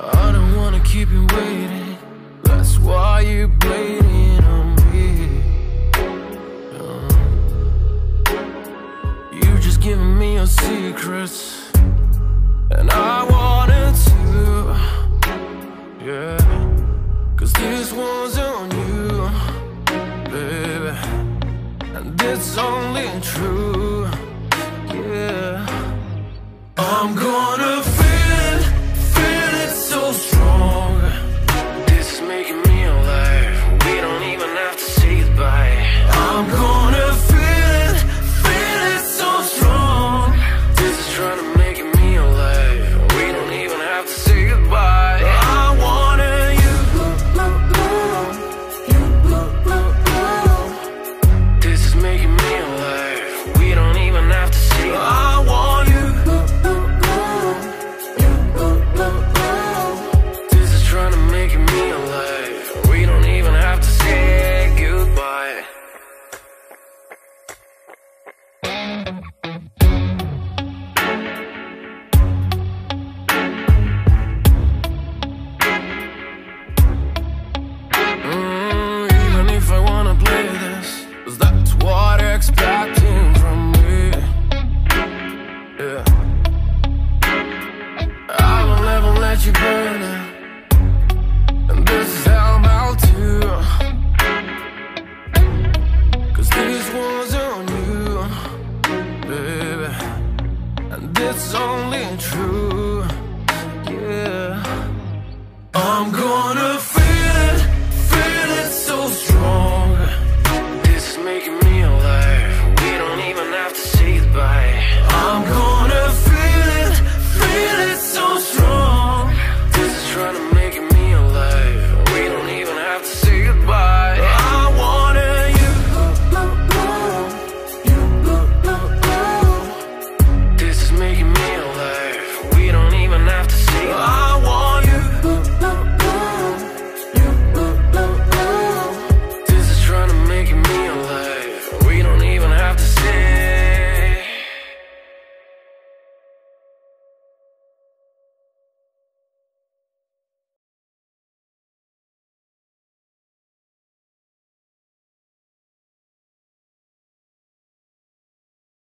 I don't wanna keep you waiting. That's why you're bleeding on me. Uh, you just giving me your secrets, and I wanted to. Yeah, cause this one's on you, baby, and it's only true. I'm gonna Yeah. I will never let you burn it. And this is how I'm out to. Cause this was on you, baby. And it's only true, yeah.